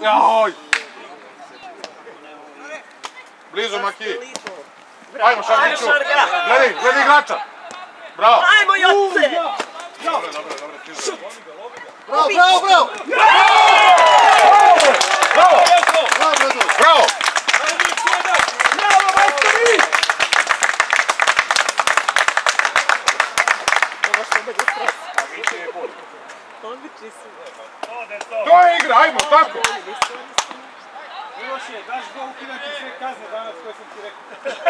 Joj! Blizu Maki. Ajmo Šargiću. Gledaj, gledaj igrača. Bravo. Ajmo Joce! Dobro, dobro, dobro. Bravo, bravo, bravo! Bravo! Bravo, Bredović! Bravo! Bravo, majstori! Ovo što bude stres. Odlični su. To je igra, ajmo, tako. Miloše, daš go ukinati sve kazne danas koje sam ti rekao.